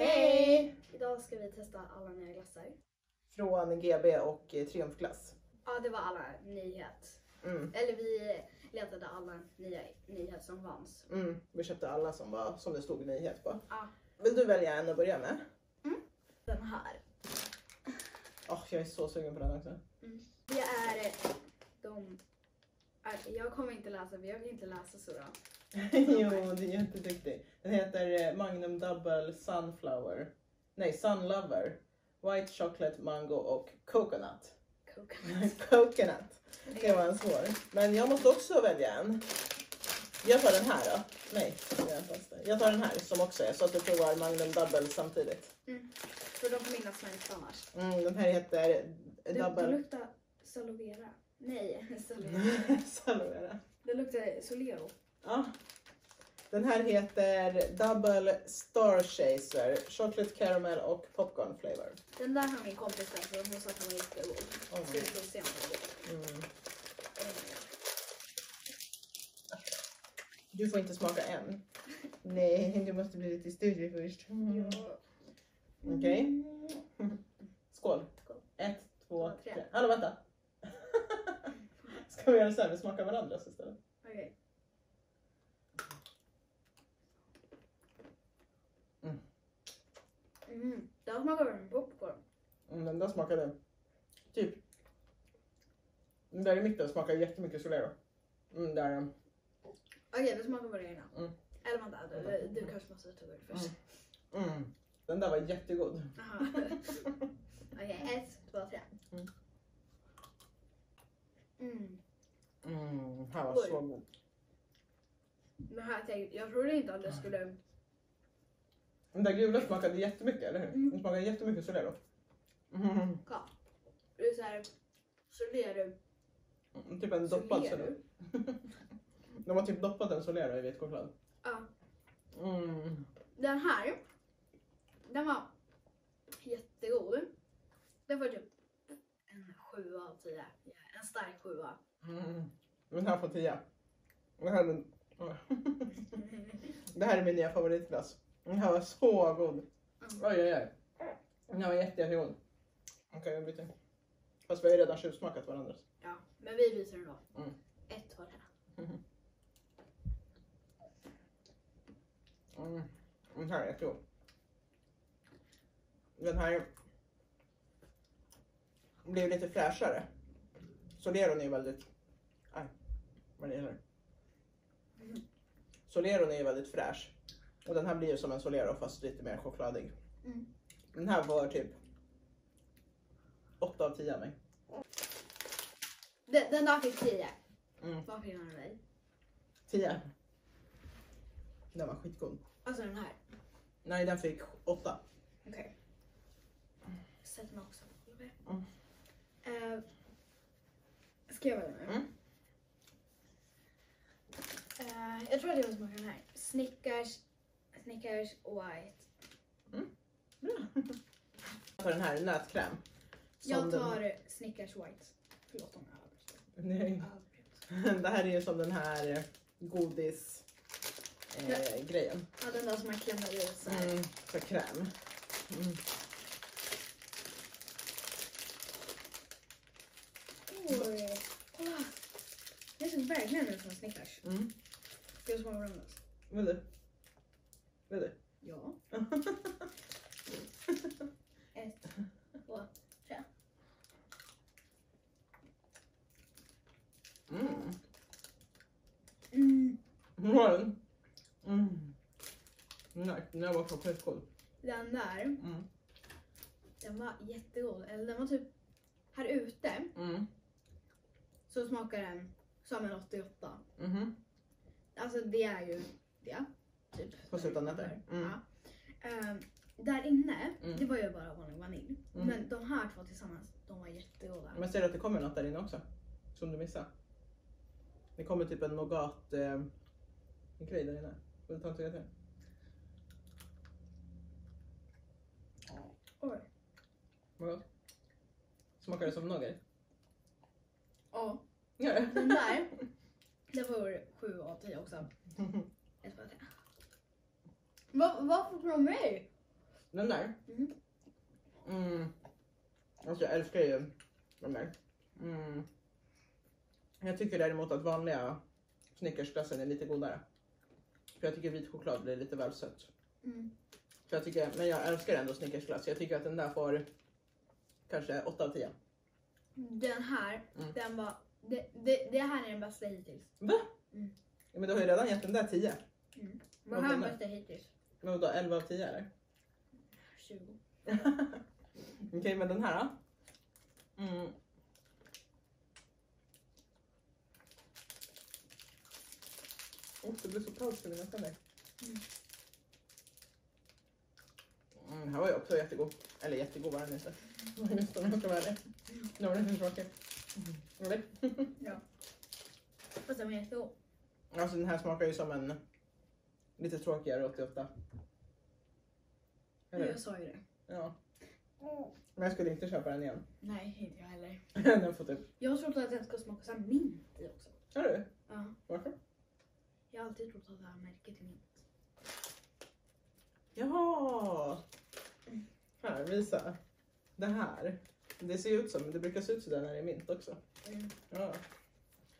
Hej! Idag ska vi testa alla nya glassar. Från GB och eh, Triumfglass. Ja, det var alla nyhet. Mm. Eller vi letade alla nya nyheter som fanns. Mm. Vi köpte alla som, var, som det stod nyhet på. Ja. Vill du välja en att börja med? Den här. Åh, jag är så sugen på den också. Det är de... äh, Jag kommer inte läsa, för jag kan inte läsa så bra. jo, du är jätteduktig. Den heter eh, Magnum Double Sunflower. Nej, Sunlover. White Chocolate Mango och Coconut. Coconut. coconut. Det var en svår. Men jag måste också välja en. Jag tar den här då. Nej, det det. jag tar den här som också är så att du provar Magnum Double samtidigt. Mm. För de får mina svenska annars. Mm, den här heter Det, det Double luktar Salovera. Nej, Solera. Salvera. Det luktar Solero. Ja. Den här heter Double Star Chaser, Chocolate Caramel och Popcorn Flavor. Den där har min kompis testat och hon sa att den var jättegod. Oh. Ska vi få se om den är god. Mm. Du får inte smaka än. Nej, du måste bli lite större först. Mm. Okej. Skål. Skål. Ett, två, tre. Hallå vänta. Ska vi göra så här, vi smakar varandras istället? Okej. Mm. Mm. Den smakar väl popcorn. Mm, den där smakade typ... Den där i mitten smakar jättemycket Solero. Mm, där. mm. Okej, det smakar vad det innan. Mm. Eller vänta, du, du kanske måste ta det först. Mm. Den där var jättegod. Okej, ett, två, tre. Mm. Mm. Mm, här var Oj. så god. Det här, jag trodde inte att det skulle... Den där gula smakade jättemycket, eller hur? Mm. Den smakade jättemycket Solero. Mm. Ja. Det är såhär... Solero. Mm, Typ en doppad Solero. De har typ doppat en Solero i vit choklad. Ja. Mm. Den här. Den var jättegod. Den var typ en sjua av tio. Ja, En stark sjua. Mm. Den här får 10. Det här, är min... det här är min nya favoritglass. Den här var så god. Mm. Oj, oj, oj. Den här var jätte, jättegod. Okej, jag byter. Fast vi har ju redan tjuvsmakat varandras. Ja, men vi byter ändå. Mm. Ett, två, tre. Mm. Den här är jättegod. Den här blir lite fräschare. Soleron är väldigt... Aj, vad gäller Mm. Soleron är väldigt fräsch. Och den här blir ju som en Solero fast lite mer chokladig. Mm. Den här var typ 8 av 10 av mig. Den, den där fick tio. Mm. Vad fick den av dig? 10. Den var skitgod. Alltså den här. Nej, den fick 8. Okej. Sätt mig också. Mm. Eh, ska jag börja nu? Mm. Eh, jag tror att jag vill smaka den här. Snickers, Snickers White. Bra. Jag tar den här, nätkräm. Som Jag den- tar Snickers White. Förlåt om jag har Nej. Det här är ju som den här eh, godis eh, grejen. Ja, den där som man klämmer i så här. Mm, för kräm. Mm. Oj, kolla. Det ser verkligen ut som Snickers. Mm. Ska jag smaka varandras? Vill du? Vill du? Ja. Ett, två, tre. Mm. Mm. Mm. Nej, den där var så skitgod. Den där, Mm. den var jättegod. Eller den var typ här ute Mm. så smakar den som en 88. Mhm. Alltså det är ju det. Typ. Fast utan nötter. Mm. Ja. Ehm, där inne, Mm. det var ju bara vanlig vanilj. Mm. Men de här två tillsammans, de var jättegoda. Men ser du att det kommer något där inne också? Som du missade? Det kommer typ en nougat eh, en grej där inne. Vill du ta en tugga till? Oj. Vad gott. Smakar det som nougat? Ja, Gör det? den där, den får 7 av 10 också. Ett, två, tre. Va- Varför från mig? Den där? Mm. Mm. Alltså jag älskar ju den där. Mm. Jag tycker däremot att vanliga Snickersglassen är lite godare. För jag tycker vit choklad blir lite väl sött. Mm. Så jag tycker, men jag älskar ändå Snickersglass. Jag tycker att den där får kanske 8 av 10. Den här, Mm. den var... Det, det, det här är den bästa hittills. Va? Mm. Ja, men du har ju redan gett den där 10. Mm. Vad Den här är den bästa hittills. Men vadå 11 av 10 eller? 20. Okej, men den här då? Mm. Det blir så kallt för mina tänder. Mm. Mm, den här var ju också jättegod. Eller jättegod var den inte. Det, om jag ska vara ärlig. Nu var den för tråkig. Eller? Fast den var jättegod. Alltså den här smakar ju som en lite tråkigare 88. Eller? Jag sa ju det. Ja. Men jag skulle inte köpa den igen. Nej, inte jag heller. den får typ... Jag trott att den ska smaka så här mint i också. Har du? Ja. Varför? Jag har alltid trott att det här märket är mint. Jaha! Här, visa. Det här. Det ser ut som, det brukar se ut sådär när det är mint också. Mm. Ja.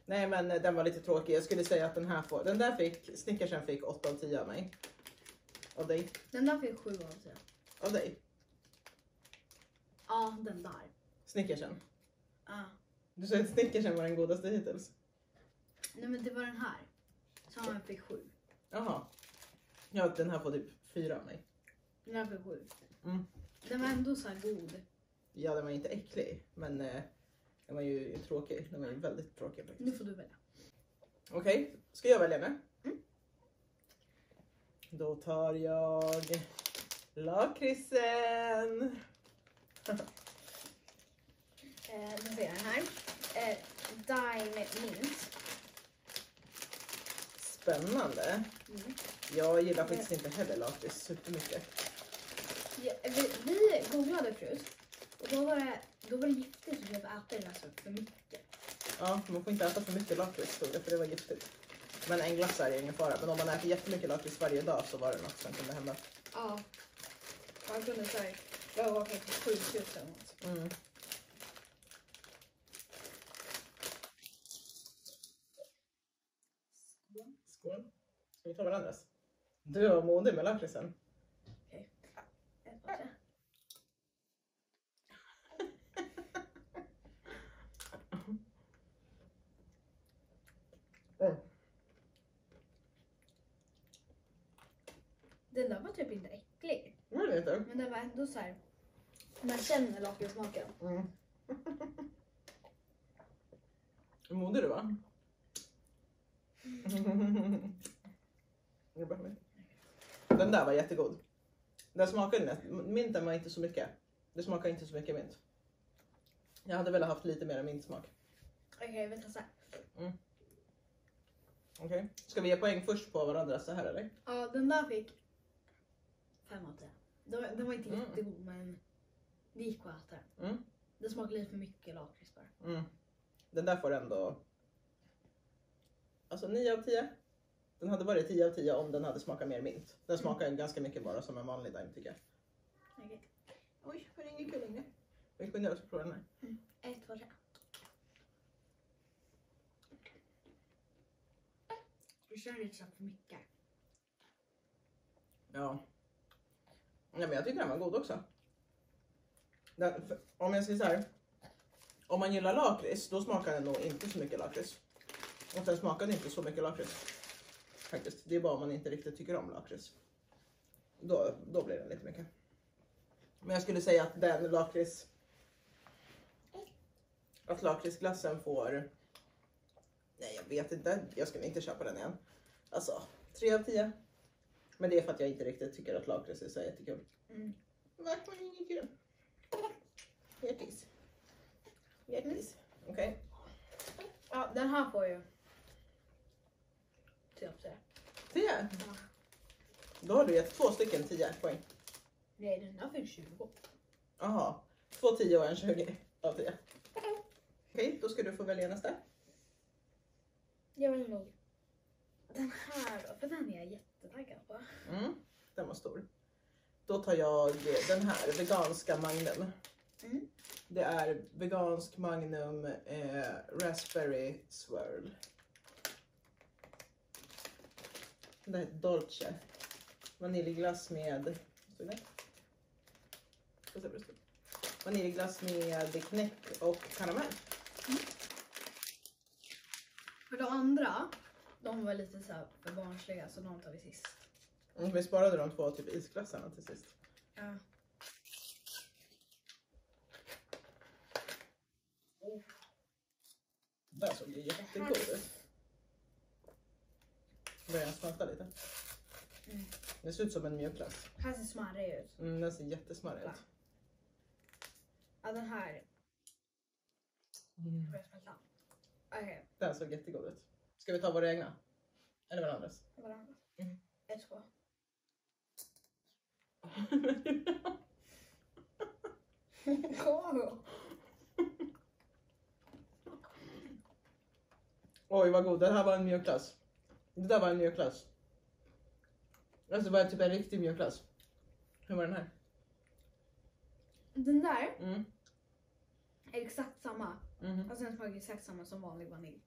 Nej men eh, den var lite tråkig. Jag skulle säga att den här får, den där fick, Snickersen fick 8 av 10 av mig. Av dig? Den där fick 7 av 10. Av dig? Ja, den där. Snickersen. Ja. Du sa att Snickersen var den godaste hittills. Nej men det var den här. Som han fick 7. Jaha. Ja, den här får typ 4 av mig. Den här fick 7. Mm. Den var ändå så här god. Ja, den var inte äcklig, men eh, den var ju tråkig. Den var ju väldigt tråkig faktiskt. Nu får du välja. Okej, ska jag välja nu? Mm. Då tar jag lakritsen. Eh, då får jag den här. Eh, Dime Mint. Spännande. Mm. Jag gillar faktiskt inte heller lakrits supermycket. Ja, vi, vi googlade förut. Och då var det, då var det giftigt att typ äta det där så för mycket. Ja, man får inte äta för mycket lakrits stod det, för det var giftigt. Men en glass är ingen fara. Men om man äter jättemycket lakrits varje dag så var det något som kunde hända. Ja. Man kunde säga, jag till sjukhus eller något. Mm. Skål. Ska vi ta varandras? Du var modig med lakritsen. Mm. Den där var typ inte äcklig. Var det inte? Men den var ändå så här. Man känner lakritssmaken. Mm. Modig du va? Det är bara mig. Den där var jättegod. Den smakade minten var inte så mycket. Det smakar inte så mycket mint. Jag hade velat haft lite mer mintsmak. Okej, vi testar. Okej. Ska vi ge poäng först på varandra så här eller? Ja, den där fick fem av tio. Den, var- den inte Mm. jättegod men det gick att äta den. Mm. Det smakade lite för mycket lakrits bara. Mm. Den där får ändå... Alltså 9 av 10. Den hade varit 10 av 10 om den hade smakat mer mint. Den smakar ganska mycket bara som en vanlig Daim tycker jag. Okej. Oj, var det ingen kul längre? Vi kunde också prova den här. Ett, två, tre. Du känner lite så för mycket. Ja. ja men jag tycker den var god också. Den, för, om jag säger så här. Om man gillar lakrits, då smakar den nog inte så mycket lakrits. Och den smakade inte så mycket lakrits. Faktiskt. Det är bara om man inte riktigt tycker om lakrits. Då, då blir den lite mycket. Men jag skulle säga att den lakrits... Att lakritsglassen får... Nej, jag vet inte. Jag skulle inte köpa den igen. Alltså, 3 av 10. Men det är för att jag inte riktigt tycker att lakrits är så jättekul. Mm. Det är inget kul. Hjärtis. Hjärtis. Okej. Ja, den här får ju... Tre av tio. 10. Ja. Då har du gett två stycken 10 poäng. Nej, den där fick 20. Jaha. Två 10 och en 20 av 10. Okej, då ska du få välja nästa. Jag vill nog... Den här då, för den är jag jättetaggad på. Mm, den var stor. Då tar jag den här, veganska Magnum. Mm. Det är vegansk Magnum eh, Raspberry Swirl. Det är Dolce. Vaniljglass med... Vaniljglass med knäck och karamell. För de andra, de var lite så här för barnsliga så de tar vi sist. Mm, vi sparade de två typ isglassarna till sist. Ja. Oh, Den såg ju jättegod ut. Börjar smälta lite? Mm. Det ser ut som en mjukglass. här ser smarrig ut. Mm, den ser jättesmarrig ut. Ja den här Mm. Okej, Den såg jättegod ut. Ska vi ta våra egna? Eller varandras? varandra. Mm. Ett, två. Oj vad god, den här var en mjukglass. Det där var en mjukglass. Alltså det var typ en riktig mjukglass. Hur var den här? Den där Mm. är exakt samma. Mhm. Alltså den smakar exakt samma som vanlig vanilj.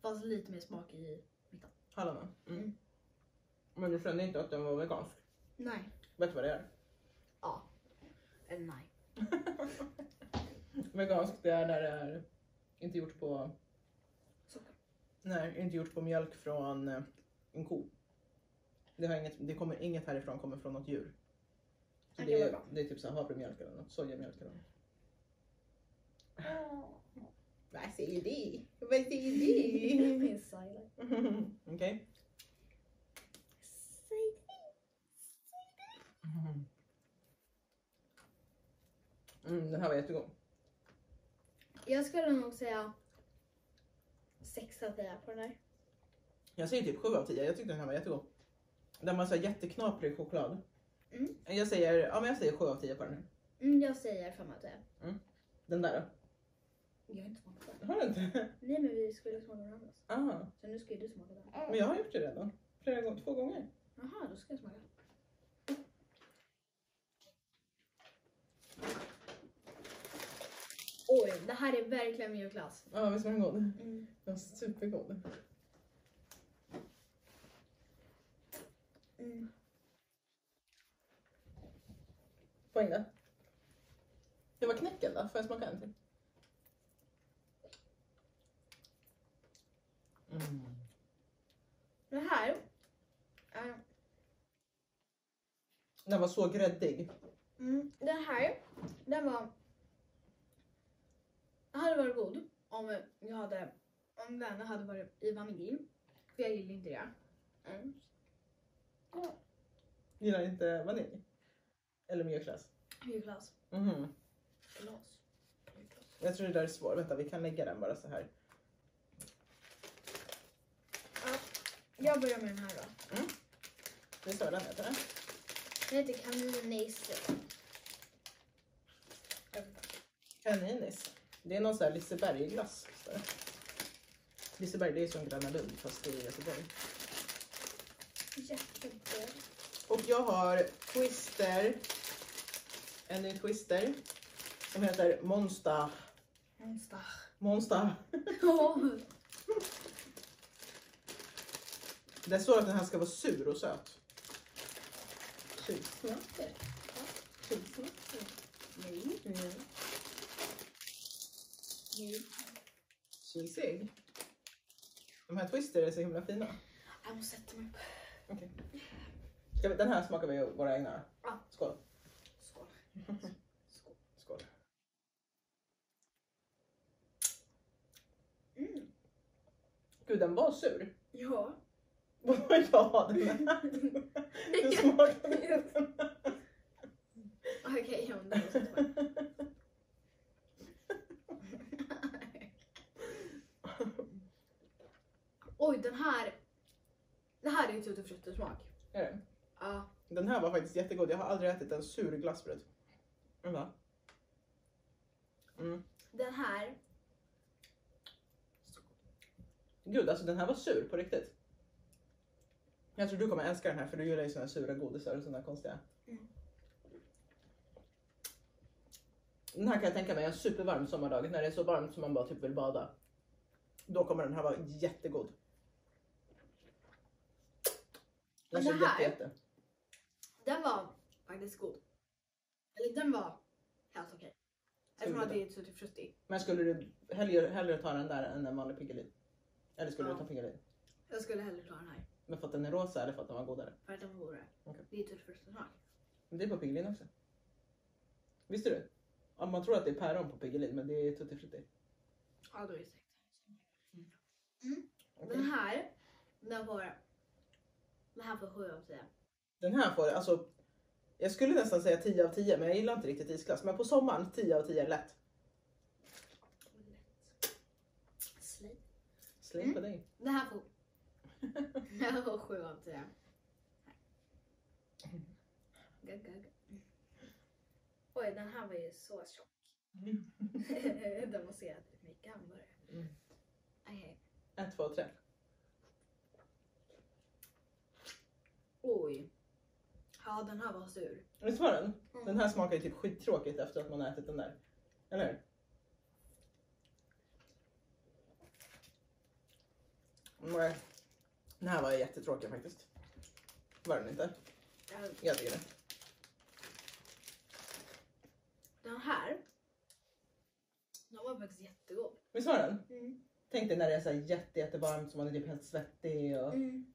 Fast lite mer smak i mitten. Hallonen. Mm. Mm. Men du kände inte att den var vegansk? Nej. Vet du vad det är? Ja. Eller nej. Vegansk det är när det är inte gjort på. Nej, inte gjort på mjölk från eh, en ko. Det, har inget, det kommer inget härifrån kommer från något djur. Så Okej, det, är, det är typ så här havremjölk eller något, sojamjölk eller något. Vad säger du? Vad säger du? Min silent. Okej. Säg Mm, den här var jättegod. Jag skulle nog säga sex av tio på den där. Jag säger typ 7 av 10. Jag tyckte den här var jättegod. Den var så här jätteknaprig choklad. Mm. Jag säger, ja men jag säger 7 av 10 på den här. Mm, jag säger fem av tio. Den där då? Jag har inte smakat den. Har du inte? Nej men vi skulle smaka varandras. Aha. Så nu ska ju du smaka den. Men jag har gjort det redan. Flera gånger, två gånger. Jaha, då ska jag smaka. Det här är verkligen mjukglass. Ja visst var den god? Mm. Den var supergod. Mm. Poäng där. Det var knäcken då, får jag smaka en till? Mm. Det här är... Den var så gräddig. Mm, den här, den var... Den hade varit god om jag hade... Om den hade varit i vanilj. För jag gillar inte det. Mm. Gillar inte vanilj? Eller mjukglass? Mjukglass. Mhm. Glas. Mjukglass. Jag tror det där är svårt. Vänta, vi kan lägga den bara så här. Ja, jag börjar med den här då. Det står den heter den. Den heter kaninis. Kaninis. Det är någon sån här Liseberg-glass. det. Liseberg, det är som Gröna Lund fast i Göteborg. Jättegod. Och jag har Twister. En ny Twister. Som heter Monster. Monster. Monster. Det står att den här ska vara sur och söt. Tjusnatte. Tjusnatte. Nej. Mm. Tjusig. De här Twister är så himla fina. Jag måste sätta mig upp. Okej. Ska vi- Den här smakar vi våra egna. Ja. Skål. Skål. Skål. Skål. Mm. Gud, den var sur. Ja. ja, den här. Den smakade. Okej, ja, men det måste jag Oj, den här. Det här är tutti frutti smak. Är det? Ja. Den här var faktiskt jättegod. Jag har aldrig ätit en sur glass förut. Mm. Den här. Gud, alltså den här var sur på riktigt. Jag tror du kommer älska den här för du gillar ju såna här sura godisar och såna konstiga. Mm. Den här kan jag tänka mig en supervarm sommardag när det är så varmt som man bara typ vill bada. Då kommer den här vara jättegod. Den Men det är här- jätte, jätte. Den var faktiskt god. Eller den var helt okej. Eftersom att det är tutti frutti. Men skulle du hellre, hellre ta den där än en vanlig Piggelin? Eller skulle Ja. du ta Piggelin? Jag skulle hellre ta den här. Men för att den är rosa eller för att den var godare? För att den var godare. Okej. Det är tutti frutti smak. Men det är på Piggelin också. Visste du? Ja, man tror att det är päron på Piggelin men det är tutti frutti. Ja, då är det säkert. Okej. Den här, den får... Den här får 7 av 10. Den här får, alltså, jag skulle nästan säga 10 av 10 men jag gillar inte riktigt isglass. Men på sommaren 10 av 10 är lätt. Slay. Släng på dig. Den här får... Här får 7 av 10. Gagg, gagg. Oj, den här var ju så tjock. den måste jag äta mycket hamburgare. Mm. Okej. 1, 2, 3. Oj. Ja, den här var sur. Visst var den? Mm. Den här smakar ju typ skittråkigt efter att man har ätit den där. Eller hur? Nej. Den här var jättetråkig faktiskt. Var den inte? Ja, Jag tycker det. Den här. Den var faktiskt jättegod. Visst var den? Mm. Tänk dig när det är så här jätte, jättevarmt så man är typ helt svettig och... Mm.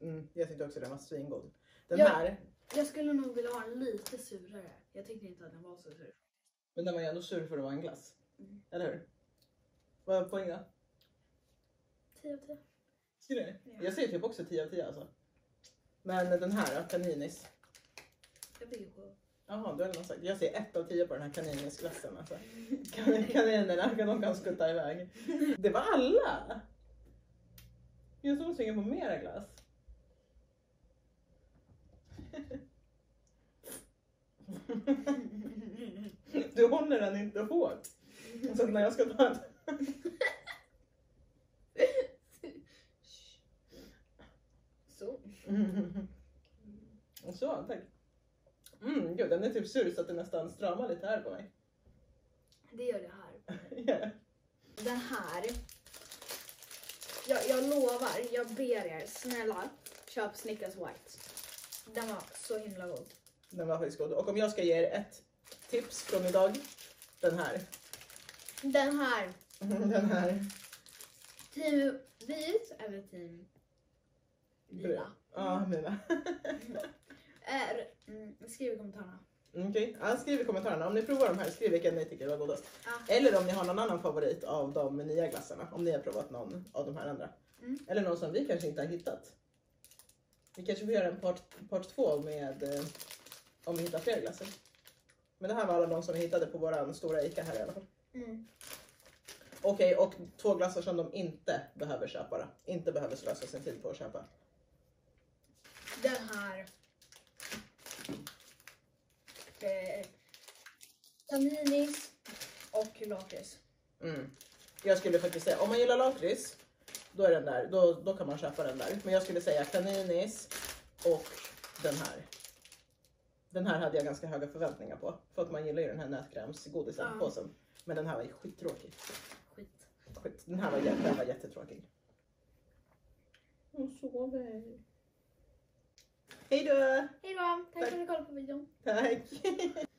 Mm, jag tyckte också den var svingod. Den Ja. här, Jag skulle nog vilja ha den lite surare. Jag tyckte inte att den var så sur. men den var ju ändå sur för att vara en glass. Mm. Eller hur? Vad är poängen då? 10 av 10. Skulle du? Ja. Jag säger typ också 10 av 10 alltså. Men den här då, kaninis. Jag blir sju. Jaha, du har redan sagt. Jag säger 1 av 10 på den här kaninisglassen alltså. Kan, kaninerna, de kan skutta iväg. Det var alla! Jag står sugen på mera glass. Du håller den inte hårt. Så när jag ska ta ett... Så. Så, tack. Mm, gud, den är typ sur så att det nästan stramar lite här på mig. Det gör det här. Ja. Den här. Jag, jag lovar, jag ber er, snälla köp Snickers White. Den var så himla god. Den var faktiskt god. Och om jag ska ge er ett tips från idag. Den här. Den här, Den här. team vit eller team lila? Ja, mina. Är, mm, skriv i kommentarerna. Okej, ja, skriv i kommentarerna. Om ni provar de här, skriv vilken ni tycker var godast. Ja. Eller om ni har någon annan favorit av de nya glassarna. Om ni har provat någon av de här andra. Mm. Eller någon som vi kanske inte har hittat. Vi kanske får göra en part, part två med eh, om vi hittar fler glassar. Men det här var alla de som vi hittade på våran stora ICA här i alla fall. Mm. Okej, och två glassar som de inte behöver köpa då. Inte behöver slösa sin tid på att köpa. Den här. Eh, och lakrits. Mm. Jag skulle faktiskt säga, om man gillar lakrits, då är den där, då, då kan man köpa den där. Men jag skulle säga kaninis och den här. Den här hade jag ganska höga förväntningar på. För att man gillar ju den här nätkrämsgodisen, Ja. påsen. Men den här var ju skittråkig. Skit. Skit. Den här var, den var jättetråkig. Hon sover. Hej då! Hej då! Tack Tack. för att du kollade på videon. Tack!